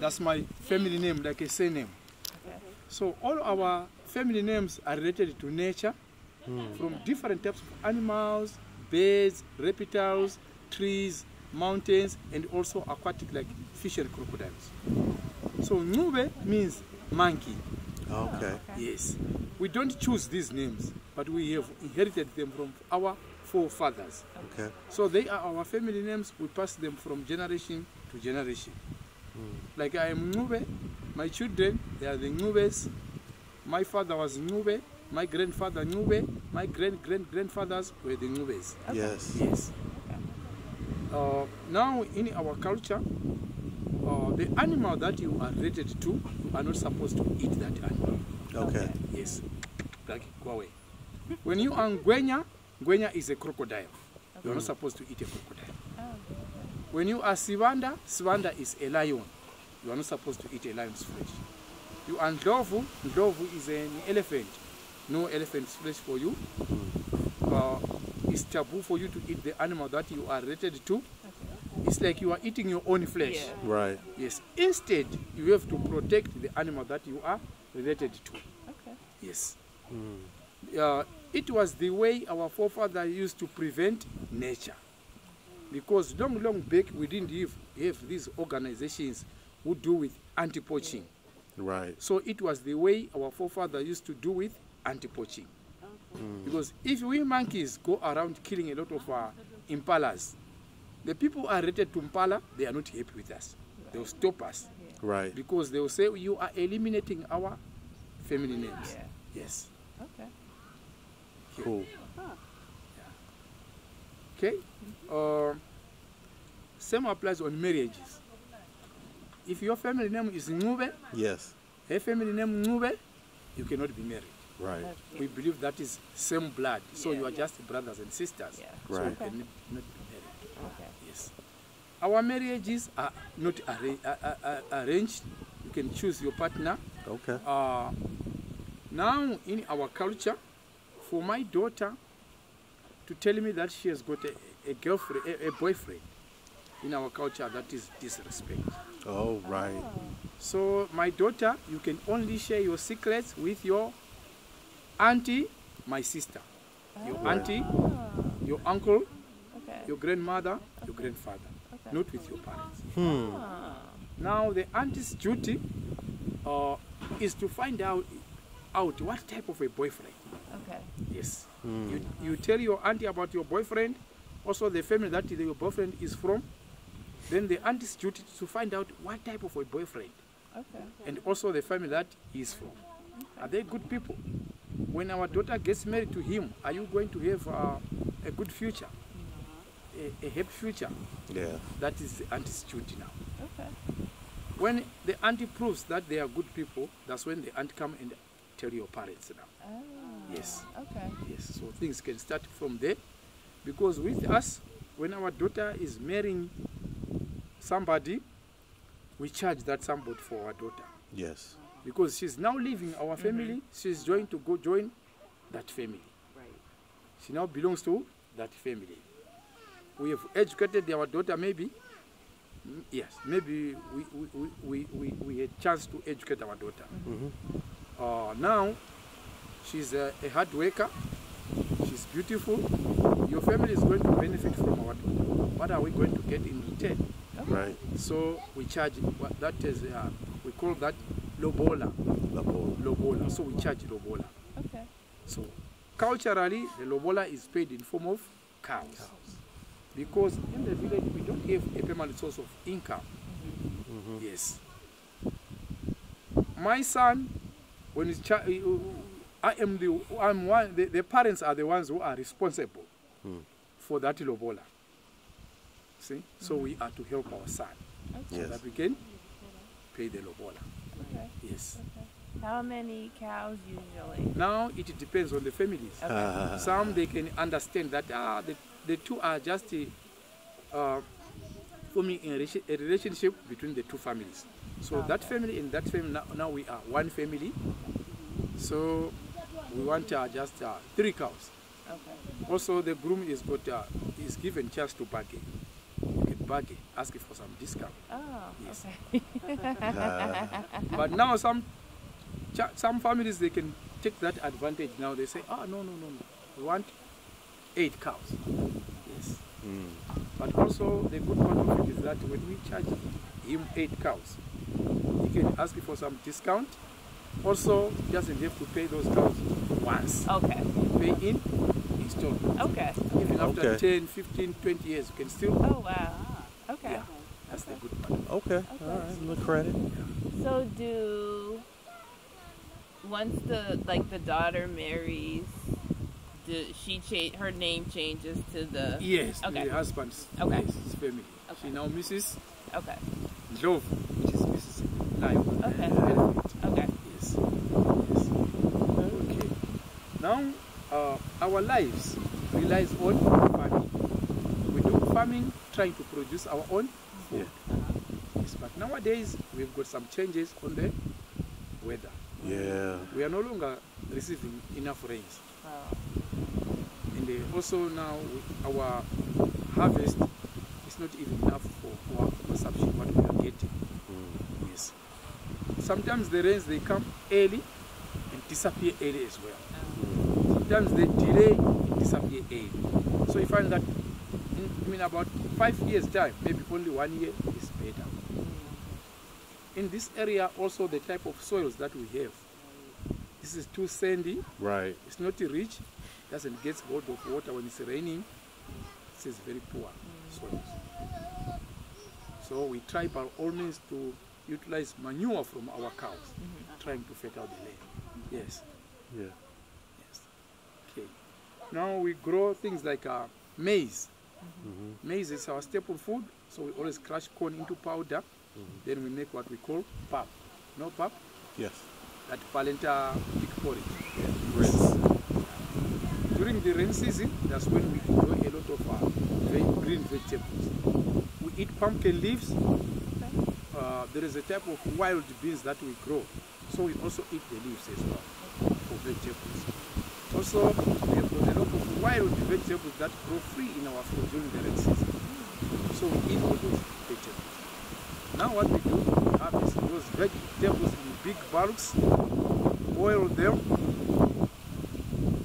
That's my family name, like a surname. Okay. So all our family names are related to nature, hmm. from different types of animals, birds, reptiles, trees, mountains, and also aquatic like fish and crocodiles. So Ncube means monkey. Ah, ah, okay. Yes. We don't choose these names, but we have inherited them from our forefathers. Okay. So they are our family names. We pass them from generation to generation. Like I am Ncube, my children, they are the Ncubes. My father was Ncube, my grandfather Ncube, my great great grandfathers were the Ncubes. Yes. Yes. Uh, now in our culture, uh, the animal that you are related to, you are not supposed to eat that animal. Okay. Yes. Like go away. When you are Ngwenya, Ngwenya is a crocodile. You are not supposed to eat a crocodile. Oh. When you are Sibanda, Sibanda is a lion. You are not supposed to eat a lion's flesh. You are Ndlovu, Ndlovu is an elephant. No elephant's flesh for you. Uh, it's taboo for you to eat the animal that you are related to. It's like you are eating your own flesh. Yeah. Right. Yes. Instead, you have to protect the animal that you are related to. Okay. Yes. Uh, it was the way our forefathers used to prevent nature. Because long, long back, we didn't have, have these organizations who do with anti-poaching. Right. So it was the way our forefathers used to do with anti-poaching. Because if we monkeys go around killing a lot of uh, impalas, the people are related to impala, they are not happy with us. They will stop us Right. because they will say you are eliminating our family names. Yeah. Yes. Okay. Cool. Okay. Uh, same applies on marriages. If your family name is Ncube, Yes. her family name Ncube, you cannot be married. Right. We believe that is same blood, so Yeah. you are just brothers and sisters. Yeah. So Right. you cannot be married. Okay. Yes. Our marriages are not arra- arranged. You can choose your partner. Okay. Uh, now in our culture, for my daughter to tell me that she has got a, a girlfriend, a, a boyfriend, in our culture that is disrespect. Oh, right. So my daughter, you can only share your secrets with your auntie, my sister, your Oh. auntie, your uncle, Okay. your grandmother, your grandfather, Okay. not with your parents. Hmm. Ah. Now the auntie's duty uh, is to find out out what type of a boyfriend. Okay. Yes. Hmm. You, you tell your auntie about your boyfriend, also the family that your boyfriend is from. Then the auntie's duty to find out what type of a boyfriend Okay. and also the family that he is from. Are they good people? When our daughter gets married to him, are you going to have uh, a good future? A, a happy future? Yeah. That is the auntie's duty now. Okay. When the auntie proves that they are good people, that's when the aunt come and tell your parents now. Oh. Yes. Okay. Yes, so things can start from there. Because with us, when our daughter is marrying somebody, we charge that somebody for our daughter. Yes. Because she's now leaving our family, she's going to go join that family. Right. She now belongs to that family. We have educated our daughter maybe. Mm, Yes, maybe we, we, we, we, we, we had chance to educate our daughter. Uh, now, she's a, a hard worker. She's beautiful. Your family is going to benefit from our What are we going to get in return? Right. So we charge, what that is, uh, we call that lobola. Labo. Lobola. So we charge lobola. Okay. So culturally, the lobola is paid in form of cows. cows. Because in the village, we don't have a permanent source of income. Yes. My son, when he's child, I am the, I'm one, the, the parents are the ones who are responsible for that lobola. See? So we are to help our son so Yes. that we can pay the lobola. Okay. Yes. How many cows usually? Now it depends on the families. Okay. Some they can understand that ah, the, the two are just uh, forming a, a relationship between the two families. So that family and that family now, now we are one family. So we want uh, just uh, three cows. Okay. Also the groom is got uh, is given chance to bargain. You can bargain, ask for some discount. Oh, Yes. okay. But now some some families they can take that advantage. Now they say, oh no no no no, we want eight cows. Yes. mm, But also the good part of it is that when we charge him eight cows, he can ask for some discount. Also, he doesn't have to pay those cows once. Okay. Pay in installment. Okay. Even after Okay. 10, 15, 20 years, you can still. Oh wow. Ah, okay. Yeah, that's the good part. okay. All right. A little credit. So do once the like the daughter marries, do she change her name changes to the Yes, Okay. the husband's Okay. yes, his family. Okay. She now Mrs. Okay. Love, which is Mrs. Lion. Okay. Benefit. Okay. Yes. yes. Okay. Now, uh, our lives relies on farming. We do farming, trying to produce our own food. Yes, but nowadays we've got some changes on the weather. Yeah. We are no longer receiving enough rains, and uh, also now our harvest is not even enough for our consumption. What we are getting. Mm, Yes. Sometimes the rains they come early and disappear early as well. Mm, Sometimes they delay and disappear early. So you find that in, in about five years' time, maybe only one year is better. In this area, also the type of soils that we have. This is too sandy. right. It's not rich. Doesn't get hold of water when it's raining. This is very poor soils. So we try by all means to utilize manure from our cows, trying to fertile the land. Yes, Yeah. Yes. Okay. Now we grow things like uh, maize. hmm Maize is our staple food, so we always crush corn into powder. Then we make what we call pap. No pap? Yes. That polenta pig porridge. Rinse. During the rain season, that's when we grow a lot of uh, ve- green vegetables. We eat pumpkin leaves. Uh, there is a type of wild beans that we grow, so we also eat the leaves as well for vegetables. Also, we have got a lot of wild vegetables that grow free in our food during the rain season. So we eat all those vegetables. Now what we do, we harvest those vegetables in big bulks, boil them,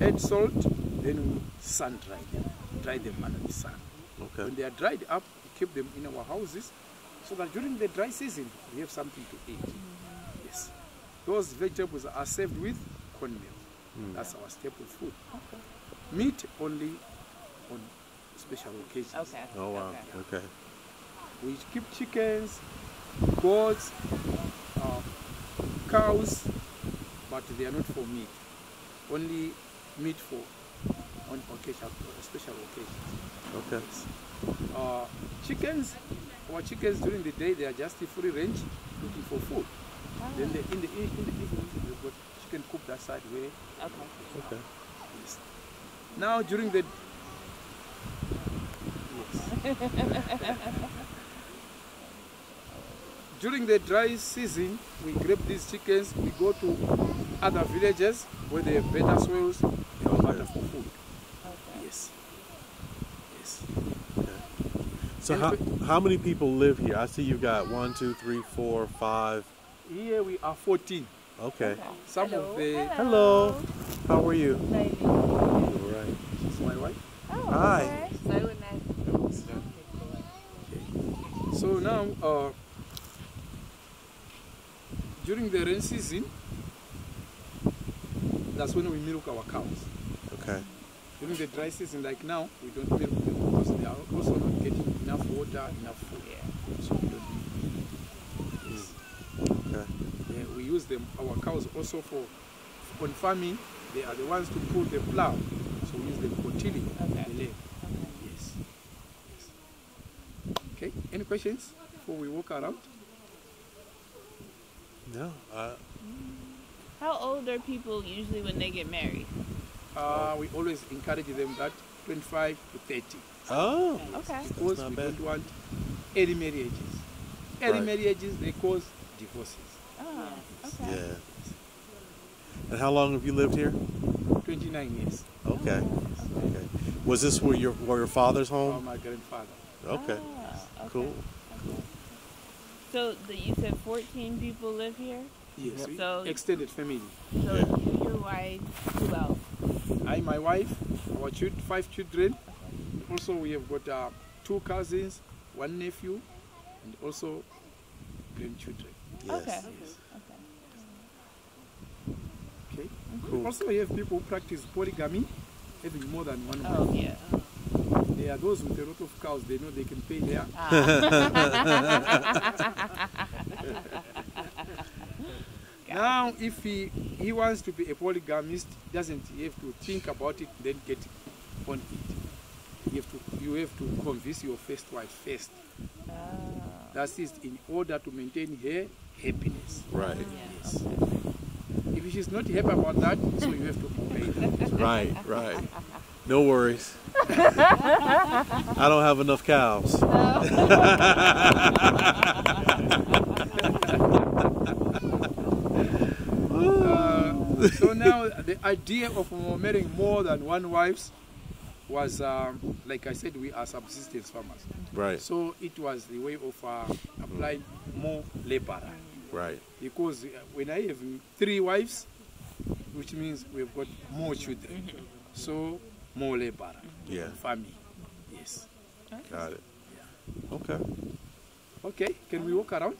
add salt, then we sun dry them, dry them under the sun. Okay. When they are dried up, we keep them in our houses so that during the dry season we have something to eat. Mm-hmm. Yes. Those vegetables are served with cornmeal. Mm. That's our staple food. Okay. Meat only on special occasions. Okay. Oh wow. Okay. Okay. We keep chickens, goats, uh, cows, but they are not for meat. Only meat for on occasion, special occasions. Okay. Uh, chickens, our chickens during the day they are just free range, looking for food. Ah. Then the, in the in the evening we've got chicken cooked that side way. Okay. Okay. Yes. Now during the yes. during the dry season, we grab these chickens. We go to other villages where they have better soils. They are better for food. Okay. Yes. Yes. Okay. So And how how many people live here? I see you've got one, two, three, four, five. Here we are 14. Okay. Okay. Some Hello. of the Hello. How are you? Lady. All right. She's my wife. Oh, Hi. okay. So now, uh, during the rain season, that's when we milk our cows. Okay. During the dry season, like now, we don't milk them because they are also not getting enough water, enough food. So we don't milk them. Yes. Okay. Yeah, we use them, our cows also for, on farming, they are the ones to pull the plow. So we use them for tilling Okay. the land. Yes. yes. Okay, any questions before we walk around? No. Uh, How old are people usually when they get married? Uh, we always encourage them that 25 to 30 oh. Okay. because not we bad. don't want early marriages. Early Right. marriages, they cause divorces. Oh, okay. Yeah. And how long have you lived here? 29 years. Okay. Okay. Was this where your where your father's Oh, home? my grandfather. Okay. Ah, okay, Cool. okay. So the, you said 14 people live here? Yes, So- extended family. So Yeah. you, your wife, who else? I, my wife, our chil- five children. Also, we have got uh, two cousins, one nephew, and also grandchildren. Yes. Okay. Yes. Okay. Okay. Cool. Mm-hmm. Also, we have people who practice polygamy, having more than one wife. Oh, yeah. There are those with a lot of cows. They know they can pay their. Ah. Now, if he, he wants to be a polygamist, doesn't he have to think about it, then get on it. You have to, you have to convince your first wife first. Oh, That is in order to maintain her happiness. Right. Yes. If she's not happy about that, so you have to obey that. Right. Right. No worries. I don't have enough cows. Uh, so now the idea of marrying more than one wives was, um, like I said, we are subsistence farmers. Right. So it was the way of uh, applying more labor. Right. Because uh, when I have three wives, which means we've got more children. So more labor. Yeah. Family. Yes. Got it. Okay. Okay, can we walk around?